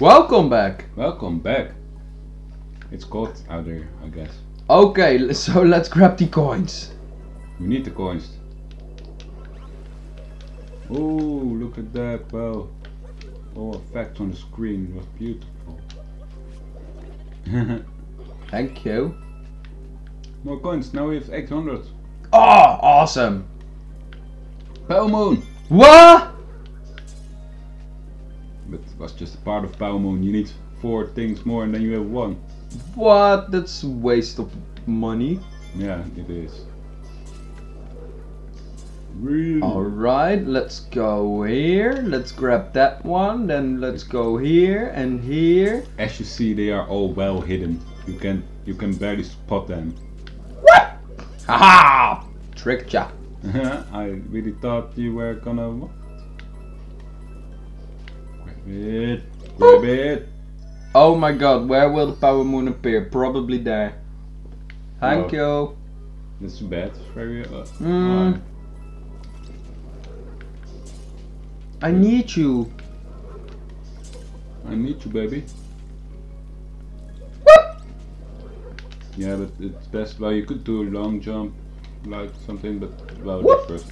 Welcome back. Welcome back. It's cold out there, I guess. Okay, so let's grab the coins. We need the coins. Oh, look at that, wow. All effects on the screen was beautiful. Thank you. More coins, now we have 800. Oh, ah, awesome. Power Moon! What? But was just a part of Power Moon. You need four things more and then you have one. What? That's a waste of money. Yeah, it is. Really? Alright, let's go here. Let's grab that one. Then let's go here and here. As you see, they are all well hidden. You can you can barely spot them. What? Haha! Tricked ya. I really thought you were gonna what? Grab it, grab it. Oh my god, where will the power moon appear? Probably there. Thank you. That's bad. Very. Uh, Mm. I need you. I need you, baby. Yeah, but it's best. Well, you could do a long jump, like something, but well, Whoop. first.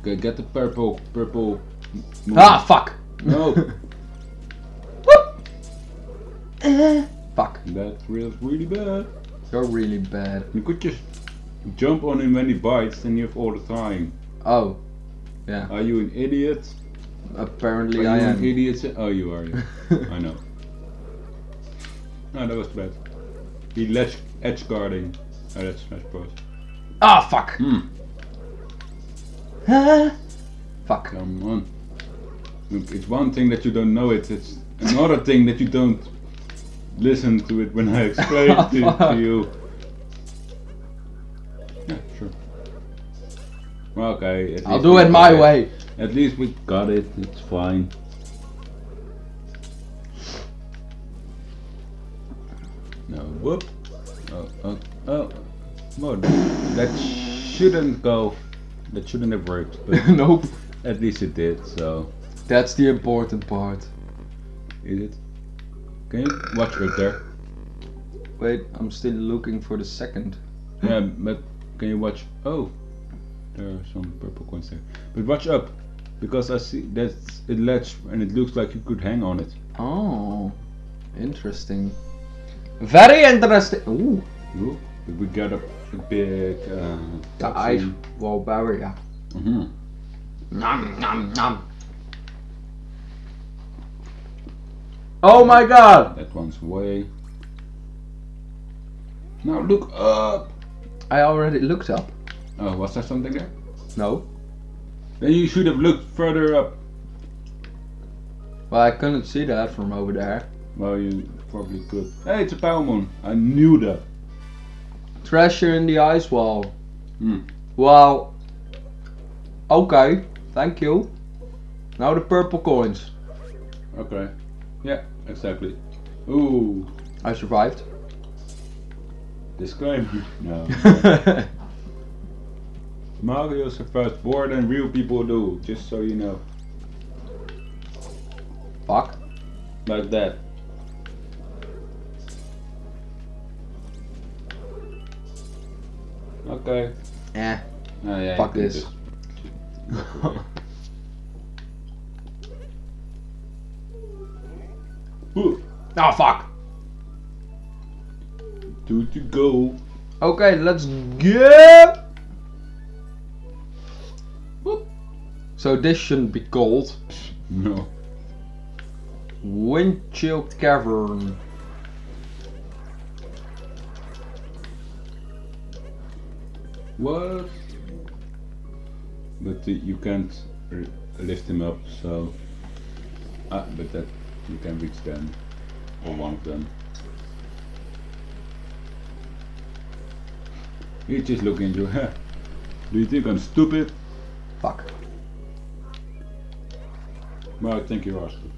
Okay, get the purple, purple. moon. Ah, fuck. No, Whoop. Eh, fuck. that feels really bad. You're really bad. You could just jump on him when he bites, and you have all the time. Oh. Yeah. Are you an idiot? Apparently Are I you am. an idiot? Oh, you are. Yeah. I know. No, that was bad. He edge edge guarding. Oh, that's Smash Bros. Ah, fuck. Hmm. Ah. fuck. Come on. It's one thing that you don't know it. It's another thing that you don't listen to it when I explain it to you. Yeah, sure. Well, okay. I'll do it my way. At least we got it. It's fine. No, whoop. Oh, oh, oh. No, that, that shouldn't go. That shouldn't have worked, but nope. at least it did. So, That's the important part. is it? Can you watch up there? Wait, I'm still looking for the second. Yeah, but can you watch? Oh, there are some purple coins there. But watch up, because I see that it latch and it looks like you could hang on it. Oh, interesting. Very interesting. Ooh, Ooh, we got a, a big. Uh, the ice wall barrier. hmm Nom nom nom. Oh my god! That one's way. Now look up. I already looked up. Oh, was there something there? No. Then you should have looked further up. Well, I couldn't see that from over there. Well, you probably could. Hey, it's a power moon. I knew that. Treasure in the ice wall. Hmm. Well. Okay, thank you. Now the purple coins. Okay. Yeah, exactly. Ooh. I survived. Disclaimer. No. Mario survives more than real people do, just so you know. Fuck. Like that. Okay. Eh. Oh, yeah, Fuck this. Ooh, Oh fuck. two to go. Okay, let's go. Whoop. So this shouldn't be cold. No. Wind chill cavern. What? But you can't r- lift him up, so. Ah, but that you can reach them, or one of them. He's just looking at you. Do you think I'm stupid? Fuck. Well, I think you are stupid.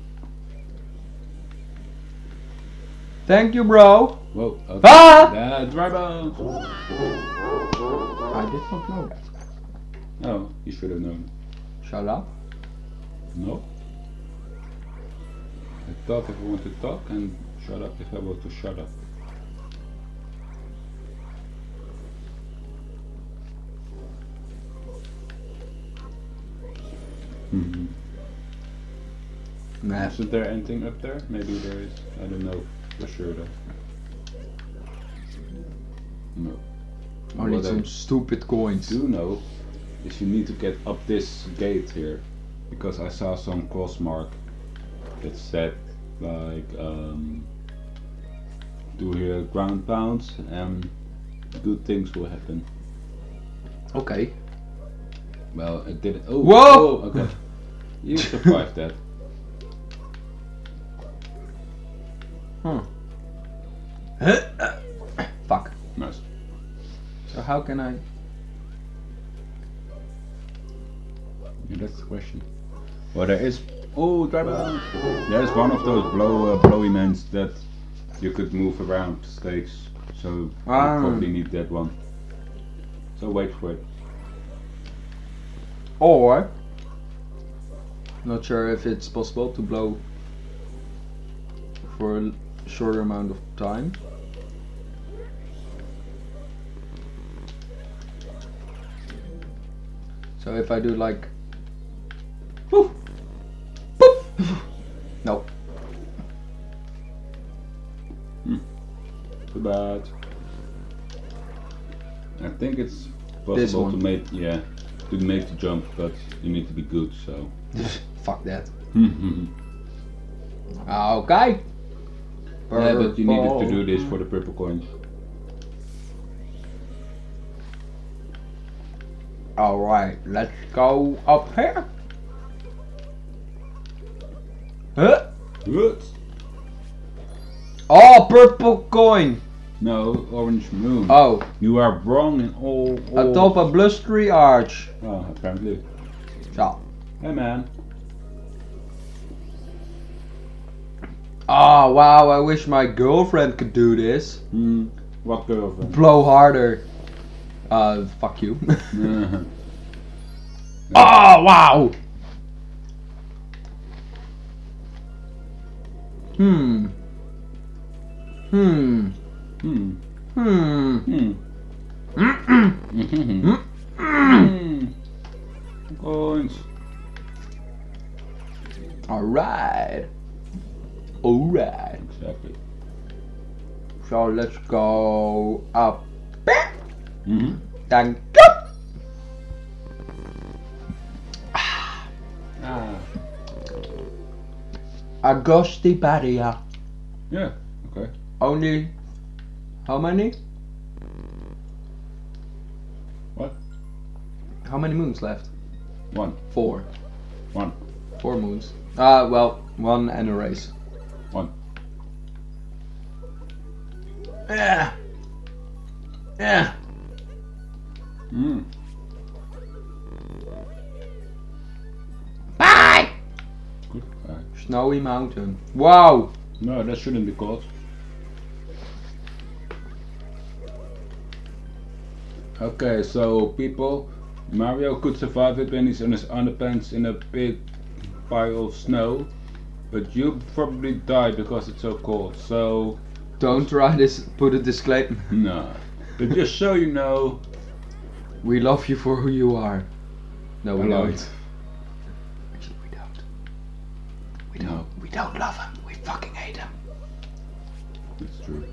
Thank you, bro. Whoa. Okay. Ah! That's right, bones. I did not know that. Oh, you should have known. Shut up. No. I talk if I want to talk and shut up if I want to shut up. Mhm. Nah. Isn't there anything up there? Maybe there is. I don't know for sure though. No. Only What I some stupid coins. do know is you need to get up this gate here because I saw some cross mark that said like um, do here ground pounds and good things will happen. Okay. Well, it didn't. Oh, Whoa! oh, okay. You survived that. Hmm. Fuck. Nice. So how can I? Yeah, that's the question. Well, there is. Oh! There's one of those blow uh, blowy men that you could move around stakes. So you Ah. probably need that one. So wait for it. Or not sure if it's possible to blow for a shorter amount of time. So if I do like Too bad. I think it's possible to make yeah to make the jump, but you need to be good. So. fuck that. Okay. yeah, Okay. but you needed to do this for the purple coins. Alright, let's go up here. Purple coin. No, orange moon. Oh, You are wrong in all. all atop a blustery arch. Oh, apparently. Zo. Hey man. Oh, wow, I wish my girlfriend could do this. Hmm. What girlfriend? Blow harder. Uh, fuck you. Uh-huh. oh, wow. Hmm. Hmm. hmm. Hmm. Hmm. Mm-mm. Hmm. Coins. Alright. Alright. Exactly. So let's go up. Mm-hmm. Thank you. Ah. Agosti Badia. Yeah. Okay. Only how many? What? How many moons left? One. Four. One. Four moons. Ah, well, one and a race. One. Yeah. Yeah. Hmm. Bye. Good. Uh, Snowy Mountain. Wow. no, that shouldn't be called. Okay, so people, Mario could survive it when he's in his underpants in a big pile of snow, but you probably die because it's so cold. So Don't try this. Put a disclaimer. no, but just so you know, We love you for who you are. No, we Hello. don't. Actually, we don't. We don't. No. We don't love him. We fucking hate him. it's true.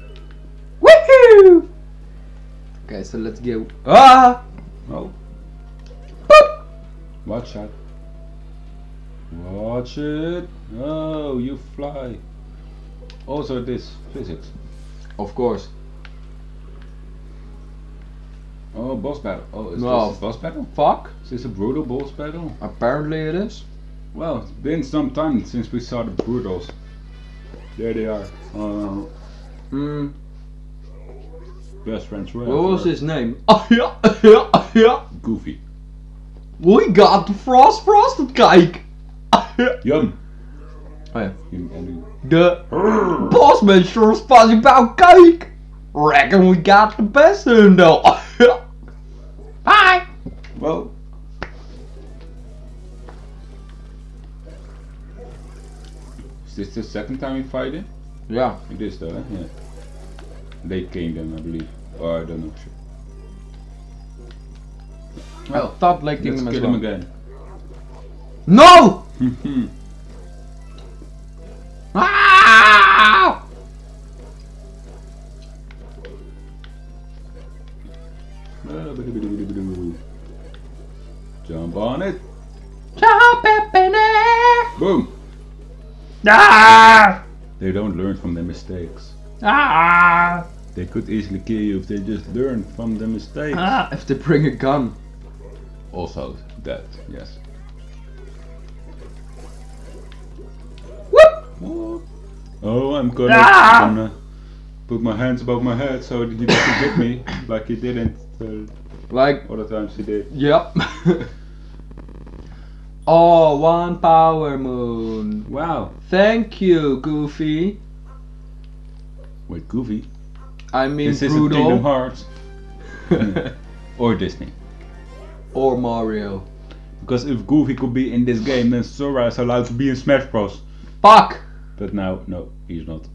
Woohoo! Okay, so let's go. Ah! Oh, Boop! watch out! Watch it! Oh, you fly. Also, this physics. Of course. Oh, boss battle. Oh, is No. this a boss battle? Fuck. Is this a Broodal boss battle? Apparently it is. Well, it's been some time since we saw the Broodals. There they are. Uh, Hmm. Best friends forever. What was his name? Ja, ja, ja. Goofy. We got the Frost Frosted cake. Yum. Oh ja. Him and De Bosman sure is fuzzy about cake. Reckon we got the best of him though. Bye. Well. Is this the second time we fight him? Yeah. It is though, yeah. They kingdom, I believe. Or I don't know. Well, top Lake let's Kingdom as kill well. him again. No! Ah! Jump on it. Jump up in there! Boom. Ah! They don't learn from their mistakes. Ah! They could easily kill you if they just learn from the mistakes. Ah! If they bring a gun. Also, that, yes. Whoop! Oh, I'm gonna, Ah! gonna put my hands above my head so that he doesn't hit me like he didn't uh, Like, other times he did. yep. oh, one power moon. Wow. Thank you, Goofy. Wait, Goofy? I mean, this isn't Kingdom Brutal. Hearts. or Disney. or Mario. Because if Goofy could be in this game, then Sora is allowed to be in Smash Bros. Fuck! But now, no, he's not.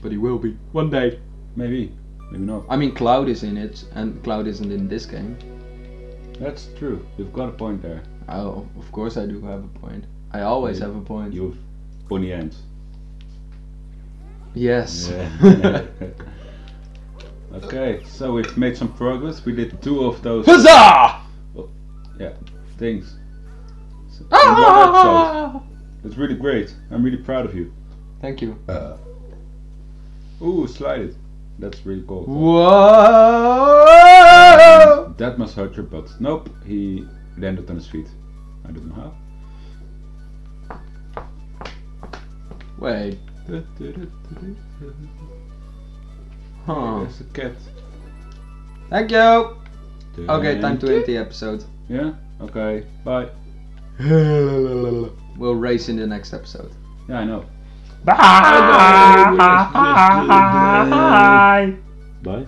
But he will be. One day. Maybe, maybe not. I mean, Cloud is in it, and Cloud isn't in this game. That's true. You've got a point there. Oh, of course I do have a point. I always Yeah. have a point. You've pony ends. Yes. Yeah. okay, so we've made some progress. We did two of those Huzzah! yeah things. So- in one episode. Ah! That's really great. I'm really proud of you. Thank you. Ooh, slide it. That's really cool. Whoa! That must hurt your butt. Nope, he landed on his feet. I don't know how. Wait. Huh. There's a cat. Thank you. Okay, time to Thank end the episode. Yeah? Okay, bye. We'll race in the next episode. Yeah, I know. Bye! Bye. Bye.